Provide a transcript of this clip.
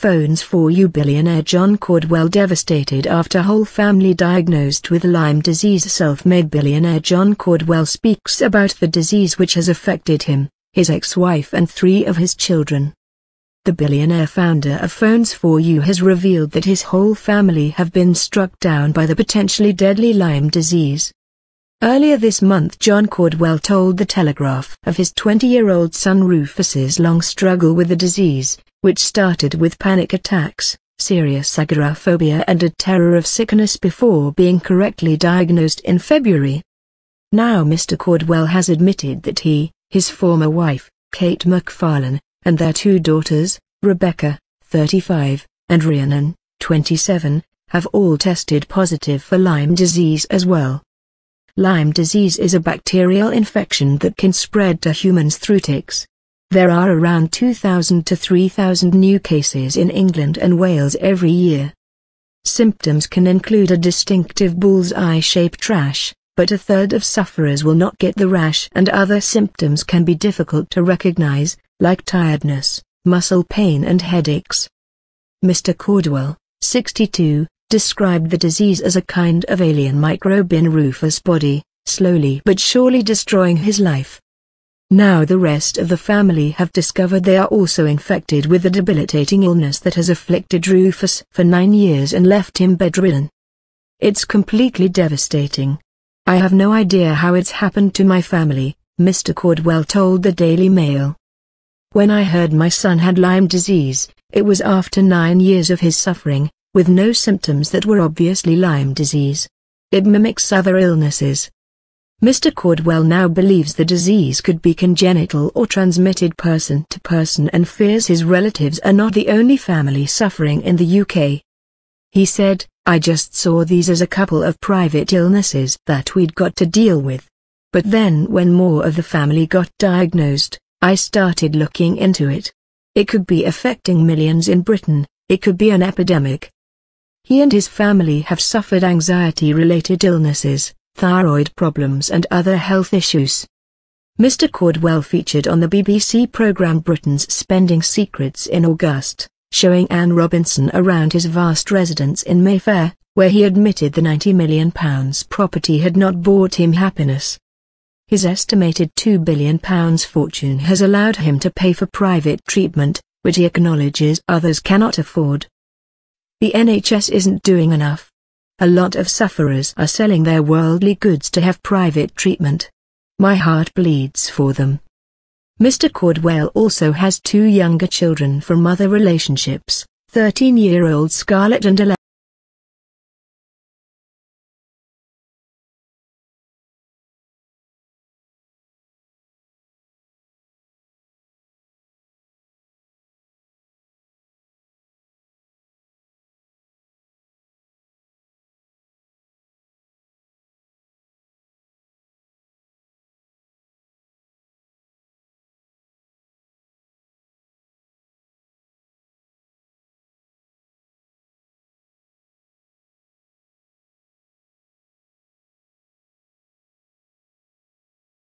Phones 4u billionaire John Caudwell devastated after whole family diagnosed with Lyme disease Self-made billionaire John Caudwell speaks about the disease which has affected him, his ex-wife and three of his children. The billionaire founder of Phones 4u has revealed that his whole family have been struck down by the potentially deadly Lyme disease. Earlier this month John Caudwell told The Telegraph of his 20-year-old son Rufus's long struggle with the disease, which started with panic attacks, serious agoraphobia and a terror of sickness before being correctly diagnosed in February. Now Mr. Caudwell has admitted that he, his former wife, Kate McFarlane, and their two daughters, Rebekah, 35, and Rhiannon, 27, have all tested positive for Lyme disease as well. Lyme disease is a bacterial infection that can spread to humans through ticks. There are around 2,000 to 3,000 new cases in England and Wales every year. Symptoms can include a distinctive bull's-eye-shaped rash, but a third of sufferers will not get the rash and other symptoms can be difficult to recognize, like tiredness, muscle pain and headaches. Mr. Caudwell, 62, described the disease as a kind of alien microbe in Rufus' body, slowly but surely destroying his life. Now the rest of the family have discovered they are also infected with the debilitating illness that has afflicted Rufus for nine years and left him bedridden. It's completely devastating. I have no idea how it's happened to my family, Mr. Caudwell told the Daily Mail. When I heard my son had Lyme disease, it was after nine years of his suffering, with no symptoms that were obviously Lyme disease. It mimics other illnesses. Mr. Caudwell now believes the disease could be congenital or transmitted person to person and fears his relatives are not the only family suffering in the UK. He said, I just saw these as a couple of private illnesses that we'd got to deal with. But then when more of the family got diagnosed, I started looking into it. It could be affecting millions in Britain, it could be an epidemic. He and his family have suffered anxiety-related illnesses, thyroid problems and other health issues. Mr. Caudwell featured on the BBC programme Britain's Spending Secrets in August, showing Anne Robinson around his vast residence in Mayfair, where he admitted the £90 million property had not brought him happiness. His estimated £2 billion fortune has allowed him to pay for private treatment, which he acknowledges others cannot afford. The NHS isn't doing enough. A lot of sufferers are selling their worldly goods to have private treatment. My heart bleeds for them. Mr. Caudwell also has two younger children from other relationships, 13-year-old Scarlett and 11